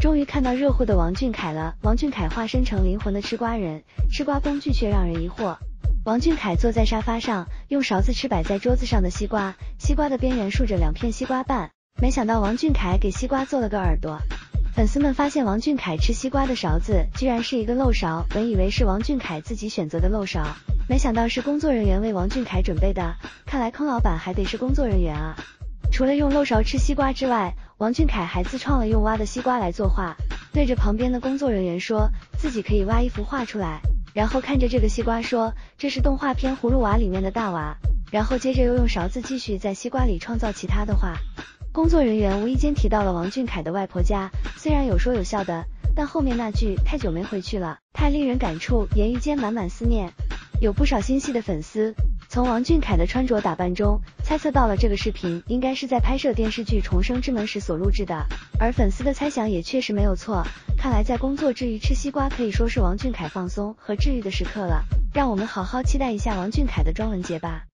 终于看到热乎的王俊凯了。王俊凯化身成灵魂的吃瓜人，吃瓜工具却让人疑惑。王俊凯坐在沙发上，用勺子吃摆在桌子上的西瓜，西瓜的边缘竖着两片西瓜瓣。没想到王俊凯给西瓜做了个耳朵。粉丝们发现王俊凯吃西瓜的勺子居然是一个漏勺，本以为是王俊凯自己选择的漏勺，没想到是工作人员为王俊凯准备的。看来坑老板还得是工作人员啊！除了用漏勺吃西瓜之外，王俊凯还自创了用挖的西瓜来作画，对着旁边的工作人员说自己可以挖一幅画出来，然后看着这个西瓜说这是动画片《葫芦娃》里面的大娃，然后接着又用勺子继续在西瓜里创造其他的画。工作人员无意间提到了王俊凯的外婆家，虽然有说有笑的，但后面那句太久没回去了，太令人感触，言语间满满思念。有不少心细的粉丝从王俊凯的穿着打扮中猜测到了这个视频应该是在拍摄电视剧《重生之门》时所录制的，而粉丝的猜想也确实没有错。看来在工作之余吃西瓜可以说是王俊凯放松和治愈的时刻了，让我们好好期待一下王俊凯的妆文节吧。